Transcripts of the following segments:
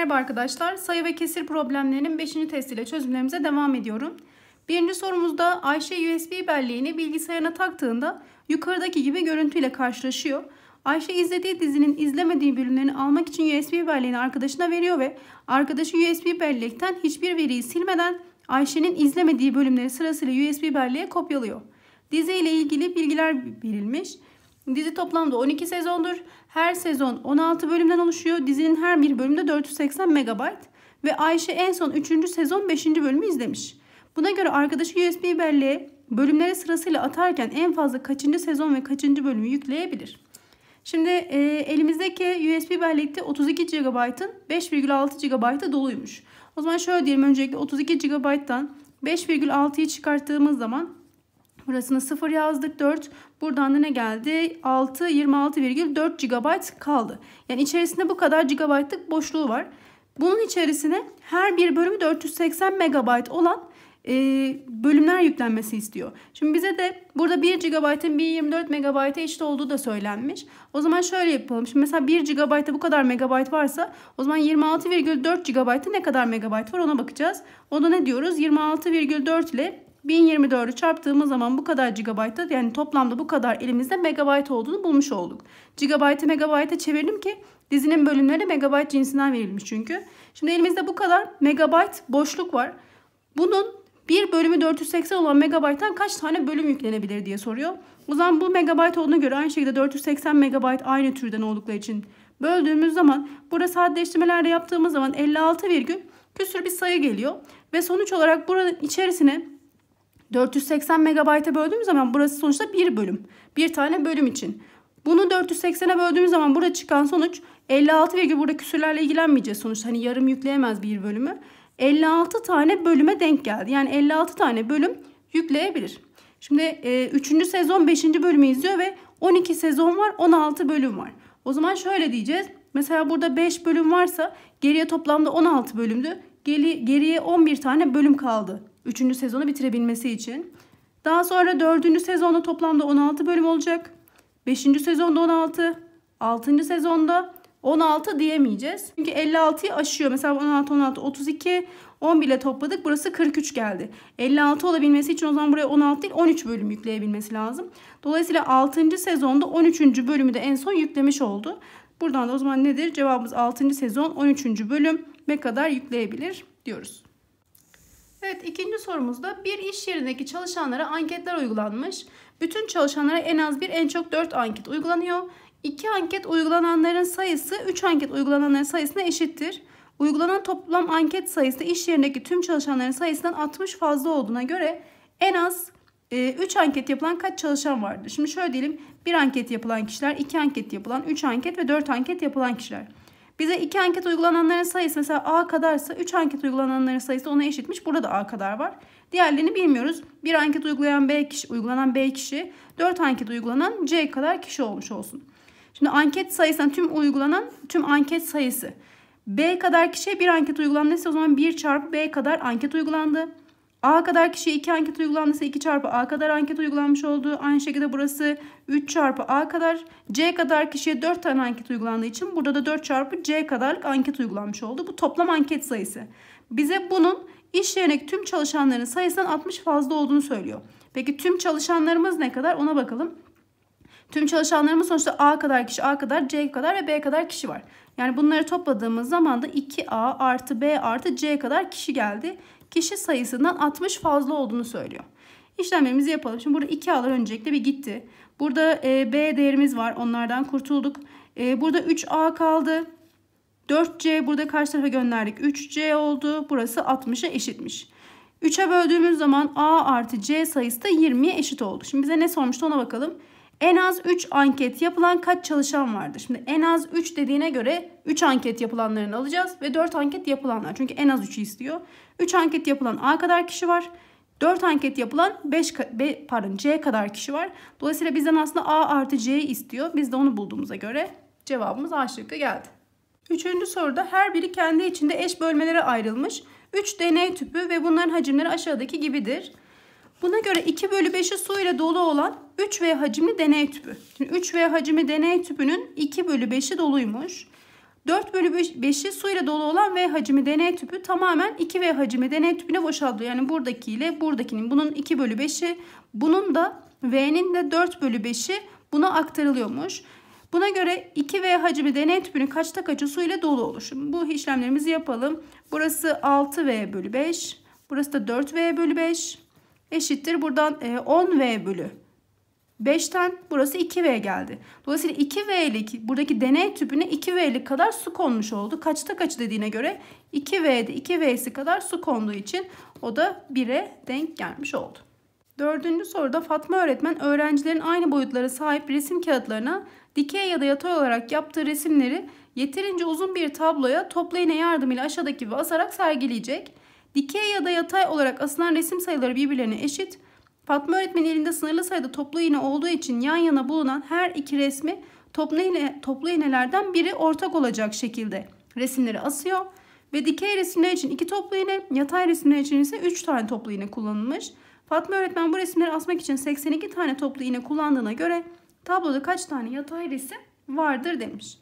Merhaba arkadaşlar. Sayı ve kesir problemlerinin 5. testiyle çözümlerimize devam ediyorum. Birinci sorumuzda Ayşe USB belleğini bilgisayarına taktığında yukarıdaki gibi görüntüyle karşılaşıyor. Ayşe izlediği dizinin izlemediği bölümlerini almak için USB belleğini arkadaşına veriyor ve arkadaşı USB bellekten hiçbir veriyi silmeden Ayşe'nin izlemediği bölümleri sırasıyla USB belleğe kopyalıyor. Dizi ile ilgili bilgiler verilmiş. Dizi toplamda 12 sezondur. Her sezon 16 bölümden oluşuyor. Dizinin her bir bölümde 480 MB ve Ayşe en son 3. sezon 5. bölümü izlemiş. Buna göre arkadaşı USB belleğe bölümleri sırasıyla atarken en fazla kaçıncı sezon ve kaçıncı bölümü yükleyebilir? Şimdi e, elimizdeki USB bellekte 32 GB'ın 5,6 GB'ı doluymuş. O zaman şöyle diyelim öncelikle 32 GB'dan 5,6'yı çıkarttığımız zaman Burasına 0 yazdık 4. Buradan da ne geldi? 6 26,4 GB kaldı. Yani içerisinde bu kadar GB'lık boşluğu var. Bunun içerisine her bir bölümü 480 MB olan e, bölümler yüklenmesi istiyor. Şimdi bize de burada 1 GB'ın 1024 MB'a eşit olduğu da söylenmiş. O zaman şöyle yapalım. Şimdi mesela 1 GB'da bu kadar megabayt varsa o zaman 26,4 GB'da ne kadar megabayt var ona bakacağız. O da ne diyoruz? 26,4 ile 1024'ü çarptığımız zaman bu kadar gigabayta yani toplamda bu kadar elimizde megabayt olduğunu bulmuş olduk. Gigabaytı megabayta çevirdim ki dizinin bölümleri megabayt cinsinden verilmiş çünkü. Şimdi elimizde bu kadar megabayt boşluk var. Bunun bir bölümü 480 olan megabayttan kaç tane bölüm yüklenebilir diye soruyor. O zaman bu megabayt olduğuna göre aynı şekilde 480 megabayt aynı türden oldukları için böldüğümüz zaman burada sadeleştirmelerde yaptığımız zaman 56 virgül küsür bir sayı geliyor. Ve sonuç olarak buranın içerisine 480 megabayta böldüğümüz zaman burası sonuçta bir bölüm. Bir tane bölüm için. Bunu 480'e böldüğümüz zaman burada çıkan sonuç 56 virgül burada küsürlerle ilgilenmeyeceğiz sonuçta. Hani yarım yükleyemez bir bölümü. 56 tane bölüme denk geldi. Yani 56 tane bölüm yükleyebilir. Şimdi e, 3. sezon 5. bölümü izliyor ve 12 sezon var 16 bölüm var. O zaman şöyle diyeceğiz. Mesela burada 5 bölüm varsa geriye toplamda 16 bölümdü. Geri, geriye 11 tane bölüm kaldı. 3. sezonu bitirebilmesi için. Daha sonra 4. sezonda toplamda 16 bölüm olacak. 5. sezonda 16, 6. sezonda 16 diyemeyeceğiz. Çünkü 56'yı aşıyor. Mesela 16, 16, 32, 11 ile topladık. Burası 43 geldi. 56 olabilmesi için o zaman buraya 16 değil 13 bölüm yükleyebilmesi lazım. Dolayısıyla 6. sezonda 13. bölümü de en son yüklemiş oldu. Buradan da o zaman nedir? Cevabımız 6. sezon 13. bölüm ne kadar yükleyebilir diyoruz. Evet ikinci sorumuzda bir iş yerindeki çalışanlara anketler uygulanmış. Bütün çalışanlara en az bir en çok 4 anket uygulanıyor. 2 anket uygulananların sayısı 3 anket uygulananların sayısına eşittir. Uygulanan toplam anket sayısı iş yerindeki tüm çalışanların sayısından 60 fazla olduğuna göre en az 3 e, anket yapılan kaç çalışan vardır? Şimdi şöyle diyelim 1 anket yapılan kişiler, 2 anket yapılan, 3 anket ve 4 anket yapılan kişiler. Bize iki anket uygulananların sayısı mesela A kadarsa 3 anket uygulananların sayısı ona eşitmiş. Burada da A kadar var. Diğerlerini bilmiyoruz. Bir anket uygulayan B kişi, uygulanan B kişi, 4 anket uygulanan C kadar kişi olmuş olsun. Şimdi anket sayısından tüm uygulanan tüm anket sayısı. B kadar kişiye bir anket uygulandıysa o zaman 1 çarpı B kadar anket uygulandı. A kadar kişiye 2 anket uygulandıysa 2 çarpı A kadar anket uygulanmış oldu. Aynı şekilde burası 3 çarpı A kadar. C kadar kişiye 4 tane anket uygulandığı için burada da 4 çarpı C kadarlık anket uygulanmış oldu. Bu toplam anket sayısı. Bize bunun iş yerindeki tüm çalışanların sayısından 60 fazla olduğunu söylüyor. Peki tüm çalışanlarımız ne kadar ona bakalım. Tüm çalışanlarımız sonuçta A kadar kişi, A kadar, C kadar ve B kadar kişi var. Yani bunları topladığımız zaman da 2A artı B artı C kadar kişi geldi kişi sayısından 60 fazla olduğunu söylüyor. İşlemlerimizi yapalım. Şimdi burada 2 alır öncelikle bir gitti. Burada e, B değerimiz var. Onlardan kurtulduk. E, burada 3A kaldı. 4C burada karşı tarafa gönderdik. 3C oldu. Burası 60'a eşitmiş. 3'e böldüğümüz zaman A artı C sayısı da 20'ye eşit oldu. Şimdi bize ne sormuştu ona bakalım. En az 3 anket yapılan kaç çalışan vardır? Şimdi en az 3 dediğine göre 3 anket yapılanlarını alacağız ve 4 anket yapılanlar. Çünkü en az 3'ü istiyor. 3 anket yapılan A kadar kişi var. 4 anket yapılan 5 B, pardon C kadar kişi var. Dolayısıyla bizden aslında A artı C'yi istiyor. Biz de onu bulduğumuza göre cevabımız A şıkkı geldi. Üçüncü soruda her biri kendi içinde eş bölmelere ayrılmış. 3 deney tüpü ve bunların hacimleri aşağıdaki gibidir. Buna göre 2 bölü 5'i su ile dolu olan 3V hacimli deney tüpü. Şimdi 3V hacimli deney tüpünün 2 bölü 5'i doluymuş. 4 bölü 5'i su ile dolu olan V hacmi deney tüpü tamamen 2V hacmi deney tüpüne boşaltılıyor. Yani buradaki ile buradakinin bunun 2 bölü 5'i bunun da V'nin de 4 bölü 5'i buna aktarılıyormuş. Buna göre 2V hacmi deney tüpünün kaçta kaçı su ile dolu olur? Şimdi bu işlemlerimizi yapalım. Burası 6V bölü 5. Burası da 4V bölü 5. Eşittir. Buradan 10V bölü 5'ten burası 2V geldi. Dolayısıyla 2V'lik buradaki deney tüpüne 2V'lik kadar su konmuş oldu. Kaçta kaçı dediğine göre 2V'de 2V'si kadar su konduğu için o da 1'e denk gelmiş oldu. Dördüncü soruda Fatma öğretmen öğrencilerin aynı boyutlara sahip resim kağıtlarına dikey ya da yatay olarak yaptığı resimleri yeterince uzun bir tabloya topla iğne yardımıyla aşağıdaki gibi asarak sergileyecek. Dikey ya da yatay olarak asılan resim sayıları birbirlerine eşit. Fatma öğretmenin elinde sınırlı sayıda toplu iğne olduğu için yan yana bulunan her iki resmi toplu, iğne, toplu iğnelerden biri ortak olacak şekilde resimleri asıyor. Ve dikey resimler için iki toplu iğne, yatay resimler için ise 3 tane toplu iğne kullanılmış. Fatma öğretmen bu resimleri asmak için 82 tane toplu iğne kullandığına göre tabloda kaç tane yatay resim vardır demiş.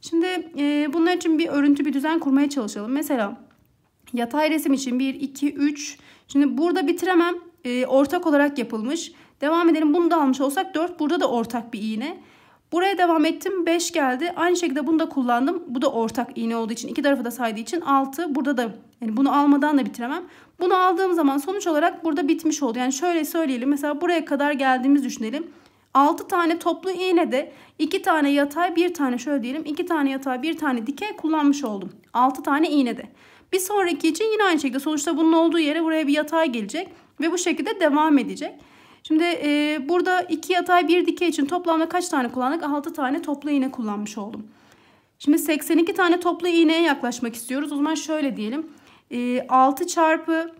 Şimdi e, bunlar için bir örüntü bir düzen kurmaya çalışalım. Mesela yatay resim için 1, 2, 3. Şimdi burada bitiremem. E, ortak olarak yapılmış. Devam edelim. Bunu da almış olsak 4. Burada da ortak bir iğne. Buraya devam ettim. 5 geldi. Aynı şekilde bunu da kullandım. Bu da ortak iğne olduğu için iki tarafı da saydığı için 6. Burada da yani bunu almadan da bitiremem. Bunu aldığım zaman sonuç olarak burada bitmiş oldu. Yani şöyle söyleyelim. Mesela buraya kadar geldiğimiz düşünelim. 6 tane toplu iğnede 2 tane yatay, 1 tane şöyle diyelim. 2 tane yatay, 1 tane dikey kullanmış oldum. 6 tane iğnede. Bir sonraki için yine aynı şekilde sonuçta bunun olduğu yere buraya bir yatay gelecek ve bu şekilde devam edecek. Şimdi e, burada 2 yatay 1 dikey için toplamda kaç tane kullandık? 6 tane toplu iğne kullanmış oldum. Şimdi 82 tane toplu iğneye yaklaşmak istiyoruz. O zaman şöyle diyelim. E, 6 çarpı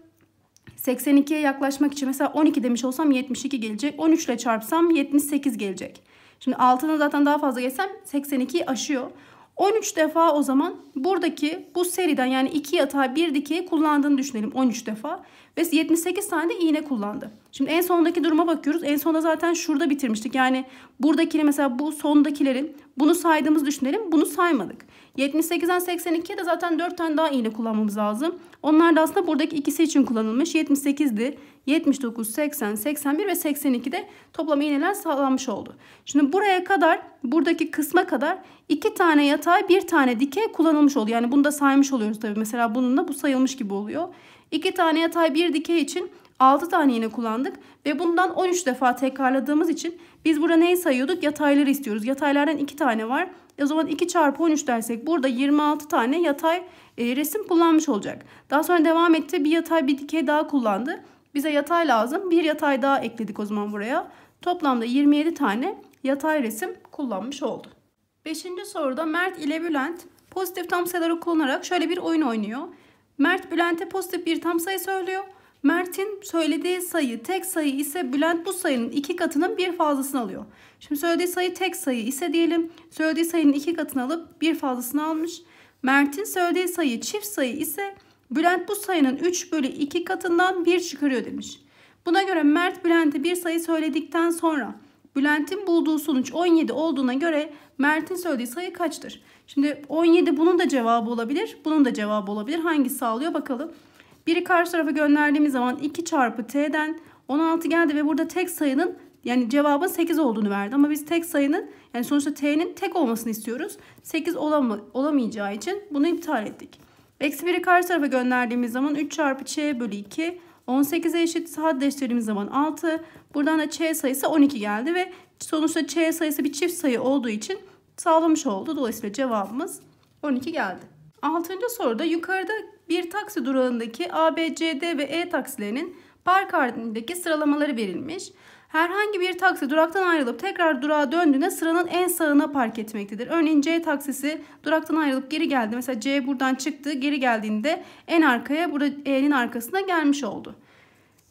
82'ye yaklaşmak için mesela 12 demiş olsam 72 gelecek. 13 ile çarpsam 78 gelecek. Şimdi altına zaten daha fazla geçsem 82'yi aşıyor. 13 defa o zaman buradaki bu seriden yani 2 yatağı 1 dikeyi kullandığını düşünelim 13 defa. Ve 78 tane de iğne kullandı. Şimdi en sondaki duruma bakıyoruz. En sonda zaten şurada bitirmiştik. Yani buradakini mesela bu sondakilerin bunu saydığımız düşünelim. Bunu saymadık. 78'den 82'ye de zaten 4 tane daha iğne kullanmamız lazım. Onlar da aslında buradaki ikisi için kullanılmış. 78'di, 79, 80, 81 ve 82'de toplam iğneler sağlanmış oldu. Şimdi buraya kadar, buradaki kısma kadar iki tane yatay, bir tane dikey kullanılmış oldu. Yani bunu da saymış oluyoruz tabii. Mesela bununla bu sayılmış gibi oluyor. İki tane yatay, bir dikey için 6 tane iğne kullandık ve bundan 13 defa tekrarladığımız için biz burada neyi sayıyorduk? Yatayları istiyoruz. Yataylardan 2 tane var. O zaman 2 çarpı 13 dersek burada 26 tane yatay e, resim kullanmış olacak. Daha sonra devam etti. Bir yatay bir dikey daha kullandı. Bize yatay lazım. Bir yatay daha ekledik o zaman buraya. Toplamda 27 tane yatay resim kullanmış oldu. Beşinci soruda Mert ile Bülent pozitif tam sayıları kullanarak şöyle bir oyun oynuyor. Mert Bülent'e pozitif bir tam sayı söylüyor. Mert'in söylediği sayı tek sayı ise Bülent bu sayının iki katının bir fazlasını alıyor. Şimdi söylediği sayı tek sayı ise diyelim söylediği sayının iki katını alıp bir fazlasını almış. Mert'in söylediği sayı çift sayı ise Bülent bu sayının 3 bölü 2 katından 1 çıkarıyor demiş. Buna göre Mert Bülent'e bir sayı söyledikten sonra Bülent'in bulduğu sonuç 17 olduğuna göre Mert'in söylediği sayı kaçtır? Şimdi 17 bunun da cevabı olabilir. Bunun da cevabı olabilir. Hangisi sağlıyor bakalım. Biri karşı tarafa gönderdiğimiz zaman 2 çarpı t'den 16 geldi ve burada tek sayının yani cevabın 8 olduğunu verdi. Ama biz tek sayının yani sonuçta t'nin tek olmasını istiyoruz. 8 olama, olamayacağı için bunu iptal ettik. Eksi 1'i karşı tarafa gönderdiğimiz zaman 3 çarpı ç bölü 2 18'e eşit sadeleştirdiğimiz zaman 6. Buradan da ç sayısı 12 geldi ve sonuçta ç sayısı bir çift sayı olduğu için sağlamış oldu. Dolayısıyla cevabımız 12 geldi. Altıncı soruda yukarıda bir taksi durağındaki A, B, C, D ve E taksilerinin park halindeki sıralamaları verilmiş. Herhangi bir taksi duraktan ayrılıp tekrar durağa döndüğünde sıranın en sağına park etmektedir. Örneğin C taksisi duraktan ayrılıp geri geldi. Mesela C buradan çıktı geri geldiğinde en arkaya burada E'nin arkasına gelmiş oldu.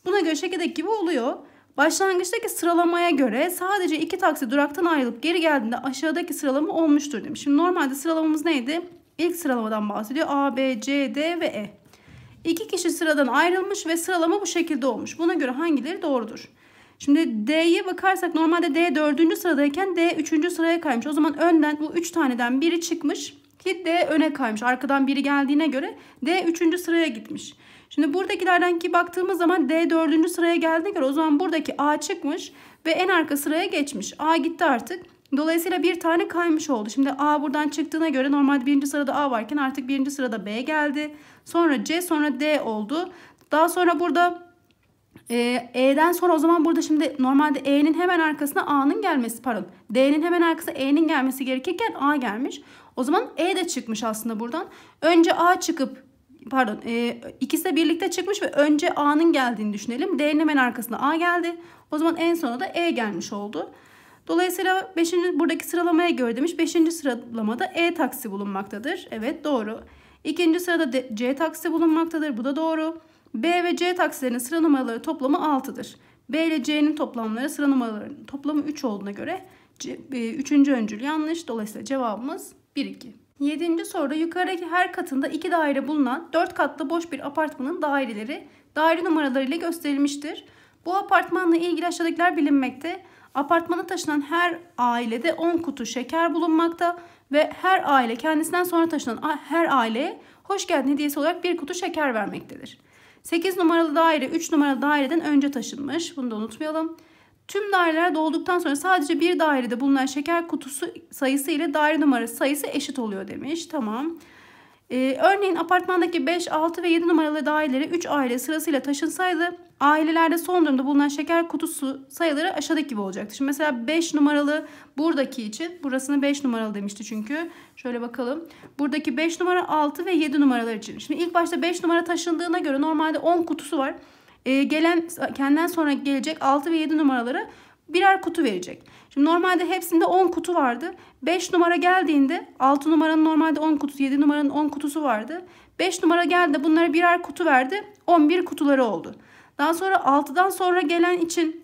Buna göre şekildeki gibi oluyor. Başlangıçtaki sıralamaya göre sadece iki taksi duraktan ayrılıp geri geldiğinde aşağıdaki sıralama olmuştur demiş. Şimdi normalde sıralamamız neydi? İlk sıralamadan bahsediyor. A, B, C, D ve E. İki kişi sıradan ayrılmış ve sıralama bu şekilde olmuş. Buna göre hangileri doğrudur? Şimdi D'ye bakarsak normalde D dördüncü sıradayken D üçüncü sıraya kaymış. O zaman önden bu üç taneden biri çıkmış. ki D öne kaymış. Arkadan biri geldiğine göre D 3. sıraya gitmiş. Şimdi buradakilerden ki baktığımız zaman D 4. sıraya geldiğine göre o zaman buradaki A çıkmış ve en arka sıraya geçmiş. A gitti artık. Dolayısıyla bir tane kaymış oldu. Şimdi A buradan çıktığına göre normalde birinci sırada A varken artık birinci sırada B geldi. Sonra C sonra D oldu. Daha sonra burada e, E'den sonra o zaman burada şimdi normalde E'nin hemen arkasına A'nın gelmesi pardon D'nin hemen arkasına E'nin gelmesi gerekirken A gelmiş. O zaman E de çıkmış aslında buradan. Önce A çıkıp pardon e, ikisi de birlikte çıkmış ve önce A'nın geldiğini düşünelim. D'nin hemen arkasında A geldi. O zaman en sona da E gelmiş oldu. Dolayısıyla 5. buradaki sıralamaya göre demiş 5. sıralamada E taksi bulunmaktadır. Evet doğru. İkinci sırada D, C taksi bulunmaktadır. Bu da doğru. B ve C taksilerinin sıra numaraları toplamı 6'dır. B ile C'nin toplamları sıra numaralarının toplamı 3 olduğuna göre C, e, üçüncü öncül yanlış. Dolayısıyla cevabımız 1-2. Yedinci soruda yukarıdaki her katında iki daire bulunan dört katlı boş bir apartmanın daireleri daire numaralarıyla gösterilmiştir. Bu apartmanla ilgili aşağıdakiler bilinmekte. Apartmana taşınan her ailede 10 kutu şeker bulunmakta ve her aile kendisinden sonra taşınan her aileye hoş geldin hediyesi olarak bir kutu şeker vermektedir. 8 numaralı daire 3 numaralı daireden önce taşınmış. Bunu da unutmayalım. Tüm daireler dolduktan sonra sadece bir dairede bulunan şeker kutusu sayısı ile daire numarası sayısı eşit oluyor demiş. Tamam. Ee, örneğin apartmandaki 5, 6 ve 7 numaralı dairelere 3 aile sırasıyla taşınsaydı ailelerde son durumda bulunan şeker kutusu sayıları aşağıdaki gibi olacaktı. Şimdi mesela 5 numaralı buradaki için burasını 5 numaralı demişti çünkü. Şöyle bakalım. Buradaki 5 numara 6 ve 7 numaralar için. Şimdi ilk başta 5 numara taşındığına göre normalde 10 kutusu var. Ee, gelen kendinden sonra gelecek 6 ve 7 numaraları birer kutu verecek. Şimdi normalde hepsinde 10 kutu vardı. 5 numara geldiğinde 6 numaranın normalde 10 kutusu, 7 numaranın 10 kutusu vardı. 5 numara geldi bunlara birer kutu verdi. 11 kutuları oldu. Daha sonra 6'dan sonra gelen için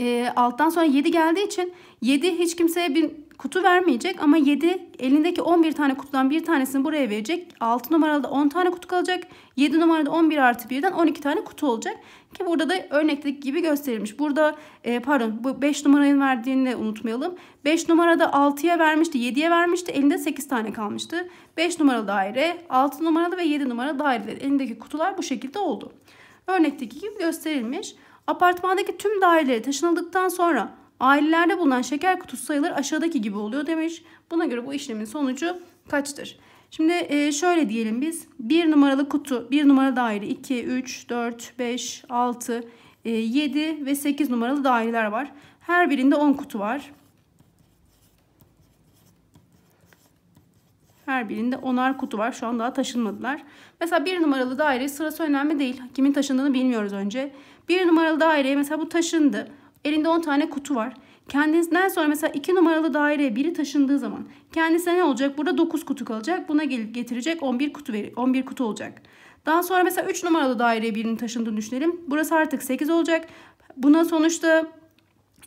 e, alttan sonra 7 geldiği için 7 hiç kimseye bir kutu vermeyecek ama 7 elindeki 11 tane kutudan bir tanesini buraya verecek. 6 numaralı 10 tane kutu kalacak. 7 numarada 11 artı 1'den 12 tane kutu olacak. Ki burada da örnekteki gibi gösterilmiş. Burada e, pardon bu 5 numarayı verdiğini de unutmayalım. 5 numarada 6'ya vermişti 7'ye vermişti. Elinde 8 tane kalmıştı. 5 numaralı daire 6 numaralı ve 7 numaralı daireler elindeki kutular bu şekilde oldu. Örnekteki gibi gösterilmiş. Apartmandaki tüm daireleri taşınıldıktan sonra ailelerde bulunan şeker kutusu sayıları aşağıdaki gibi oluyor demiş. Buna göre bu işlemin sonucu kaçtır? Şimdi e, şöyle diyelim biz. 1 numaralı kutu, 1 numaralı daire 2, 3, 4, 5, 6, 7 ve 8 numaralı daireler var. Her birinde 10 kutu var. Her birinde onar kutu var. Şu an daha taşınmadılar. Mesela bir numaralı daire sırası önemli değil. Kimin taşındığını bilmiyoruz önce. Bir numaralı daireye mesela bu taşındı. Elinde 10 tane kutu var. Kendisinden sonra mesela 2 numaralı daireye biri taşındığı zaman kendisine ne olacak? Burada 9 kutu kalacak. Buna gelip getirecek 11 kutu veri 11 kutu olacak. Daha sonra mesela 3 numaralı daireye birinin taşındığını düşünelim. Burası artık 8 olacak. Buna sonuçta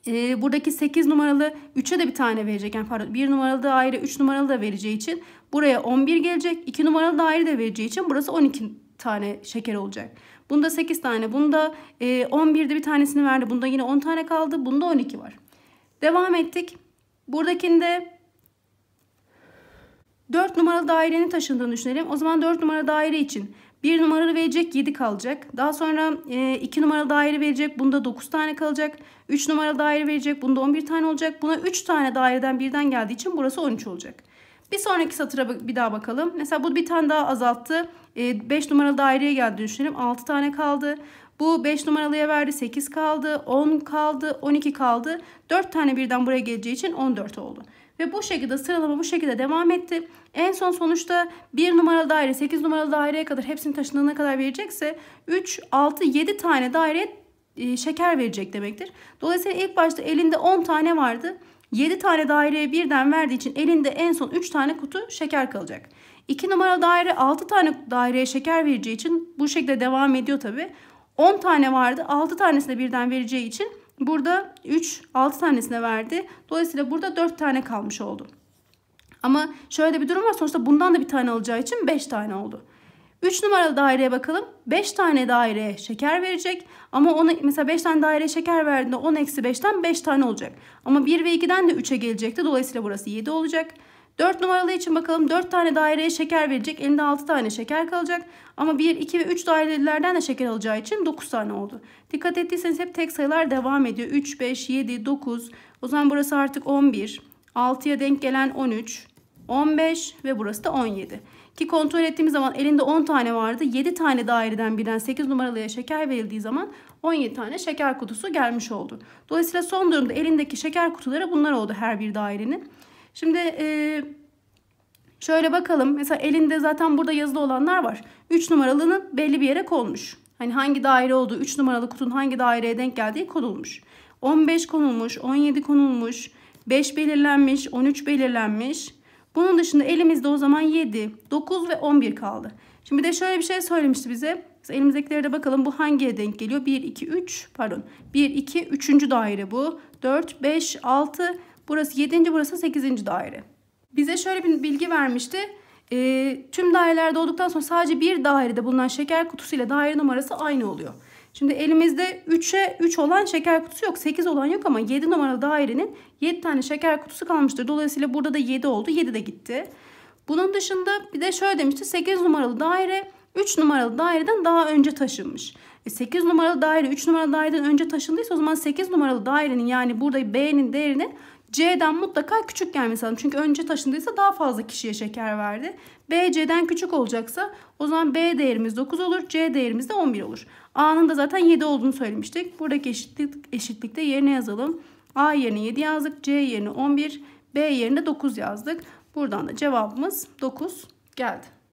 e, buradaki 8 numaralı 3'e de bir tane verecek. Yani pardon 1 numaralı daire 3 numaralı da vereceği için buraya 11 gelecek. 2 numaralı daire de vereceği için burası 12 tane şeker olacak. Bunda 8 tane. Bunda e, 11'de bir tanesini verdi. Bunda yine 10 tane kaldı. Bunda 12 var. Devam ettik. Buradakinde 4 numaralı dairenin taşındığını düşünelim. O zaman 4 numaralı daire için 1 numaralı verecek 7 kalacak. Daha sonra 2 e, numaralı daire verecek. Bunda 9 tane kalacak. 3 numaralı daire verecek. Bunda 11 tane olacak. Buna 3 tane daireden birden geldiği için burası 13 olacak. Bir sonraki satıra bir daha bakalım. Mesela bu bir tane daha azalttı. 5 numaralı daireye geldi düşünelim. 6 tane kaldı. Bu 5 numaralıya verdi 8 kaldı, 10 kaldı, 12 kaldı. 4 tane birden buraya geleceği için 14 oldu. Ve bu şekilde sıralama bu şekilde devam etti. En son sonuçta 1 numaralı daire 8 numaralı daireye kadar hepsini taşındığına kadar verecekse 3, 6, 7 tane daire e, şeker verecek demektir. Dolayısıyla ilk başta elinde 10 tane vardı. 7 tane daireye birden verdiği için elinde en son 3 tane kutu şeker kalacak. 2 numaralı daire 6 tane daireye şeker vereceği için bu şekilde devam ediyor tabi. 10 tane vardı 6 tanesine birden vereceği için burada 3 6 tanesine verdi. Dolayısıyla burada 4 tane kalmış oldu. Ama şöyle bir durum var sonuçta bundan da bir tane alacağı için 5 tane oldu. 3 numaralı daireye bakalım. 5 tane daireye şeker verecek. Ama ona mesela 5 tane daireye şeker verdiğinde 10 eksi 5'ten 5 tane olacak. Ama 1 ve 2'den de 3'e gelecekti. Dolayısıyla burası 7 olacak. 4 numaralı için bakalım 4 tane daireye şeker verecek. Elinde 6 tane şeker kalacak. Ama 1, 2 ve 3 dairelerden de şeker alacağı için 9 tane oldu. Dikkat ettiyseniz hep tek sayılar devam ediyor. 3, 5, 7, 9. O zaman burası artık 11. 6'ya denk gelen 13. 15 ve burası da 17. Ki kontrol ettiğimiz zaman elinde 10 tane vardı. 7 tane daireden birden 8 numaralıya şeker verildiği zaman 17 tane şeker kutusu gelmiş oldu. Dolayısıyla son durumda elindeki şeker kutuları bunlar oldu her bir dairenin. Şimdi e, şöyle bakalım. Mesela elinde zaten burada yazılı olanlar var. 3 numaralının belli bir yere konmuş. Hani hangi daire olduğu, 3 numaralı kutunun hangi daireye denk geldiği konulmuş. 15 konulmuş, 17 konulmuş, 5 belirlenmiş, 13 belirlenmiş. Bunun dışında elimizde o zaman 7, 9 ve 11 kaldı. Şimdi de şöyle bir şey söylemişti bize. Mesela elimizdekilere de bakalım bu hangiye denk geliyor? 1, 2, 3 pardon. 1, 2, 3. daire bu. 4, 5, 6. Burası 7. burası 8. daire. Bize şöyle bir bilgi vermişti. E, tüm dairelerde olduktan sonra sadece bir dairede bulunan şeker kutusuyla daire numarası aynı oluyor. Şimdi elimizde 3'e 3 olan şeker kutusu yok. 8 olan yok ama 7 numaralı dairenin 7 tane şeker kutusu kalmıştır. Dolayısıyla burada da 7 oldu. 7 de gitti. Bunun dışında bir de şöyle demişti. 8 numaralı daire 3 numaralı daireden daha önce taşınmış. E 8 numaralı daire 3 numaralı daireden önce taşındıysa o zaman 8 numaralı dairenin yani burada B'nin değerini C'den mutlaka küçük gelmesi lazım. Çünkü önce taşındıysa daha fazla kişiye şeker verdi. B C'den küçük olacaksa o zaman B değerimiz 9 olur. C değerimiz de 11 olur. A'nın da zaten 7 olduğunu söylemiştik. Buradaki eşitlik, eşitlikte yerine yazalım. A yerine 7 yazdık. C yerine 11. B yerine 9 yazdık. Buradan da cevabımız 9 geldi.